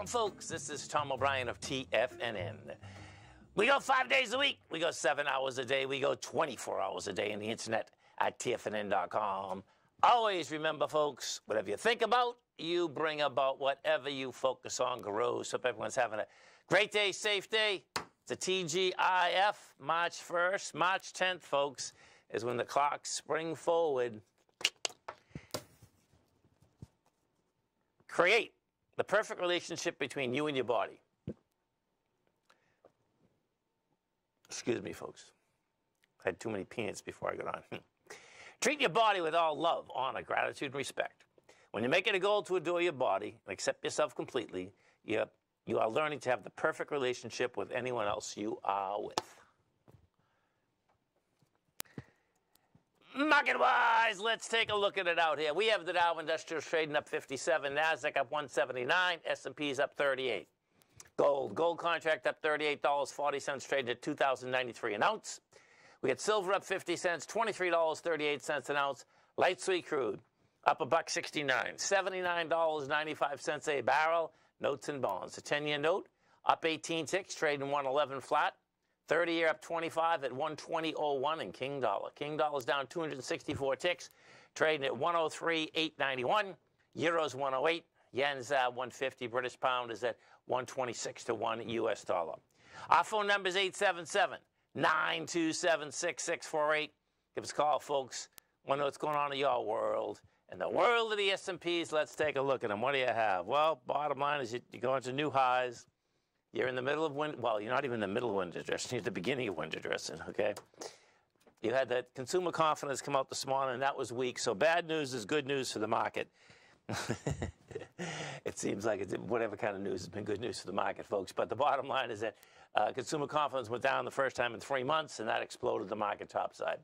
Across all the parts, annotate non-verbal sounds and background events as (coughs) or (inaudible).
Welcome, folks. This is Tom O'Brien of TFNN. We go five days a week. We go seven hours a day. We go 24 hours a day on the internet at TFNN.com. Always remember, folks, whatever you think about, you bring about whatever you focus on grows. Hope everyone's having a great day, safe day. It's a TGIF, March 1st. March 10th, folks, is when the clocks spring forward. Create the perfect relationship between you and your body. Excuse me, folks. I had too many peanuts before I got on. (laughs) Treat your body with all love, honor, gratitude, and respect. When you make it a goal to adore your body and accept yourself completely, you, you are learning to have the perfect relationship with anyone else you are with. Market wise, let's take a look at it out here. We have the Dow Industrials trading up 57, Nasdaq up 179, S&P's up 38. Gold, gold contract up $38.40, trading at 2,093 an ounce. We had silver up 50 cents, $23.38 an ounce. Light sweet crude up a buck 69, $79.95 a barrel. Notes and bonds. A 10-year note up 18 ticks, trading 111 flat. 30 year up 25 at 120.01 in King Dollar. King Dollar's down 264 ticks, trading at 103.891. Euros 108. Yen's uh, at 150. British pound is at 126 to 1 US dollar. Our phone number is 877 927 6648. Give us a call, folks. Want know what's going on in your world. In the world of the S&Ps, let's take a look at them. What do you have? Well, bottom line is you're going to new highs. You're in the middle of winter. Well, you're not even in the middle of window dressing. You're the beginning of window dressing, okay? You had that consumer confidence come out this morning, and that was weak. So bad news is good news for the market. (laughs) it seems like it's, whatever kind of news has been good news for the market, folks. But the bottom line is that uh, consumer confidence went down the first time in three months, and that exploded the market topside.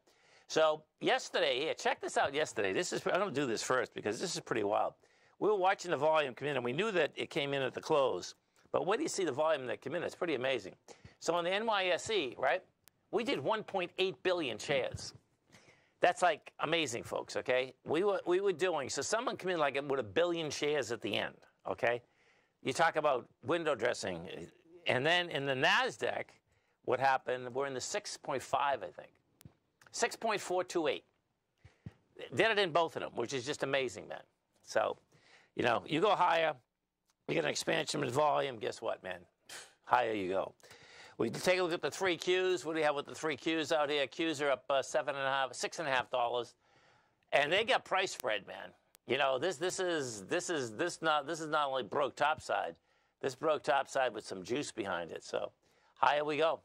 So yesterday, here, check this out. Yesterday, this is I'm going to do this first because this is pretty wild. We were watching the volume come in, and we knew that it came in at the close. But where do you see the volume that came in? It's pretty amazing. So on the NYSE, right, we did 1.8 billion shares. That's like amazing, folks, okay? We were, we were doing, so someone come in like with a billion shares at the end, okay? You talk about window dressing. And then in the NASDAQ, what happened, we're in the 6.5, I think. 6.428. Did it in both of them, which is just amazing, man. So, you know, you go higher, you get an expansion in volume, guess what, man? Higher you go. We take a look at the three Qs. What do we have with the three Qs out here? Qs are up uh, seven and a half, six and a half dollars, and they got price spread, man. You know this this is this is this not this is not only broke topside, this broke topside with some juice behind it. So higher we go.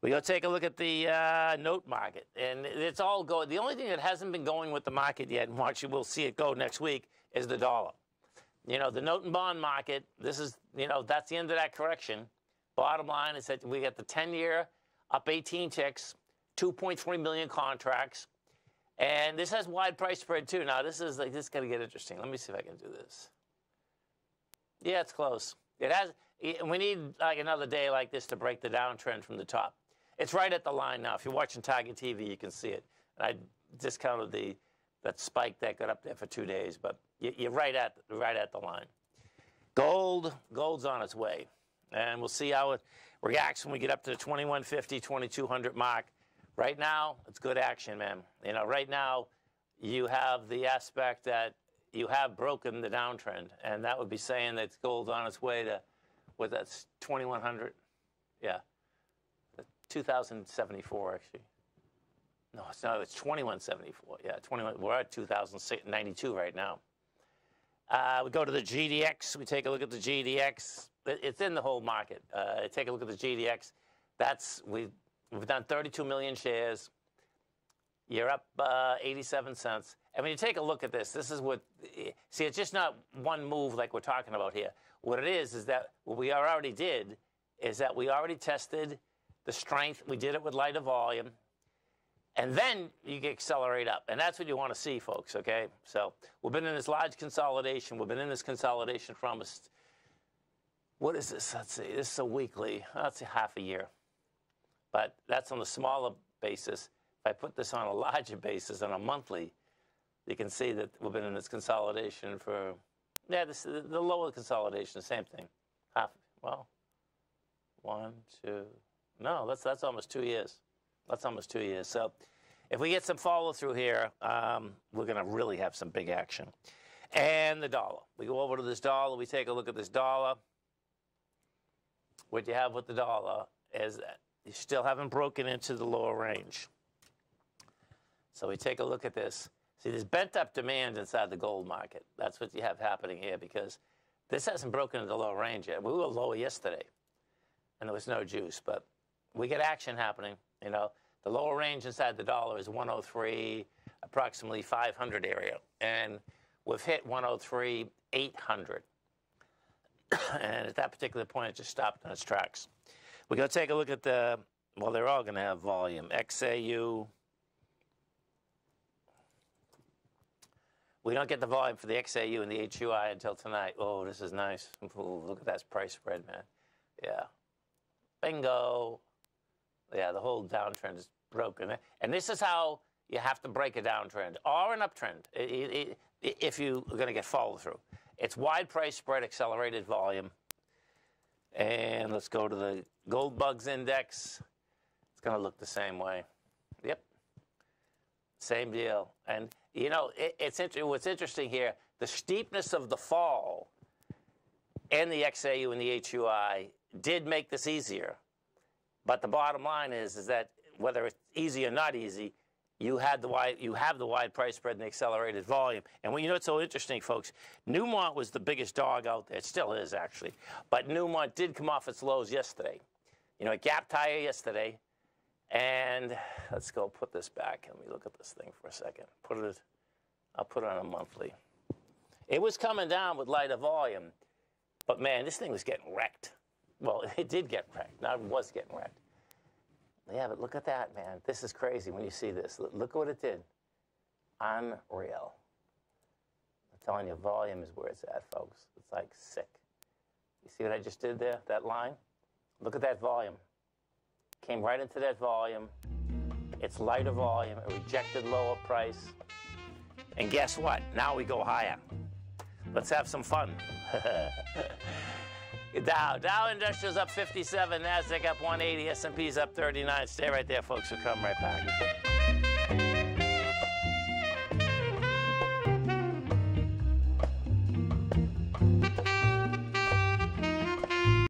We go take a look at the uh, note market, and it's all going. The only thing that hasn't been going with the market yet, and watch you will see it go next week, is the dollar. You know, the note and bond market. This is you know that's the end of that correction. Bottom line is that we got the 10 year up 18 ticks, 2.3 million contracts, and this has wide price spread too. Now this is like this is gonna get interesting. Let me see if I can do this. Yeah, it's close. It has. We need like another day like this to break the downtrend from the top. It's right at the line now. If you're watching Tiger TV, you can see it. And I discounted the that spike that got up there for two days, but you're right at right at the line. Gold, gold's on its way. And we'll see how it reacts when we get up to the 2150, 2200 mark. Right now, it's good action, man. You know, right now, you have the aspect that you have broken the downtrend, and that would be saying that gold's on its way to, what that's 2100, yeah, 2074 actually. No, it's not. It's 2174. Yeah, 21. We're at 2092 right now. Uh, we go to the GDX. We take a look at the GDX. It's in the whole market. Uh, take a look at the GDX. That's we've we've done 32 million shares. You're up uh, 87 cents. And when you take a look at this, this is what see. It's just not one move like we're talking about here. What it is is that what we already did is that we already tested the strength. We did it with lighter volume. And then you can accelerate up. And that's what you want to see, folks, okay? So we've been in this large consolidation. We've been in this consolidation for almost, what is this? Let's see. This is a weekly. That's half a year. But that's on the smaller basis. If I put this on a larger basis, on a monthly, you can see that we've been in this consolidation for, yeah, this, the lower consolidation, same thing. half. Well, one, two. No, that's that's almost two years. That's almost two years. So, if we get some follow through here, um, we're going to really have some big action. And the dollar. We go over to this dollar. We take a look at this dollar. What you have with the dollar is that you still haven't broken into the lower range. So we take a look at this. See, there's bent up demand inside the gold market. That's what you have happening here because this hasn't broken into the lower range yet. We were lower yesterday, and there was no juice, but we get action happening. You know, the lower range inside the dollar is 103, approximately 500 area, and we've hit 103, 800. (coughs) and at that particular point, it just stopped in its tracks. We're to take a look at the, well, they're all going to have volume. XAU. We don't get the volume for the XAU and the HUI until tonight. Oh, this is nice. Ooh, look at that price spread, man. Yeah. Bingo. Yeah, the whole downtrend is broken. And this is how you have to break a downtrend or an uptrend if you are going to get follow through. It's wide price spread, accelerated volume. And let's go to the gold bugs index. It's going to look the same way. Yep. Same deal. And, you know, it, it's inter- what's interesting here, the steepness of the fall and the XAU and the HUI did make this easier. But the bottom line is, is that whether it's easy or not easy, you had the wide, you have the wide price spread and the accelerated volume. And when you know what's so interesting, folks, Newmont was the biggest dog out there. It still is actually, but Newmont did come off its lows yesterday. You know, it gapped higher yesterday, and let's go put this back. Let me look at this thing for a second. Put it, I'll put it on a monthly. It was coming down with lighter volume, but man, this thing was getting wrecked. Well, (laughs) it did get wrecked. Now it was getting wrecked. Yeah, but look at that, man. This is crazy when you see this. Look at what it did. Unreal. I'm telling you, volume is where it's at, folks. It's like sick. You see what I just did there? That line? Look at that volume. Came right into that volume. It's lighter volume. It rejected lower price. And guess what? Now we go higher. Let's have some fun. (laughs) Dow. Dow Industrials up 57, Nasdaq up 180, S&P's up 39. Stay right there, folks. We'll come right back.